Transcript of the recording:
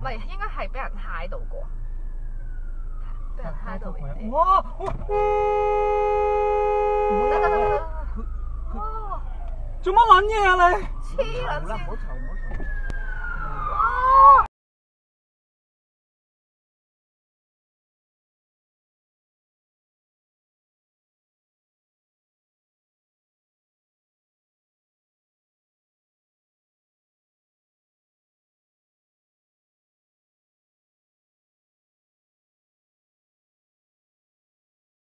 唔係應該係俾人嗨到過，俾人嗨到嘅。哇！哇！做乜撚嘢啊你？黐撚，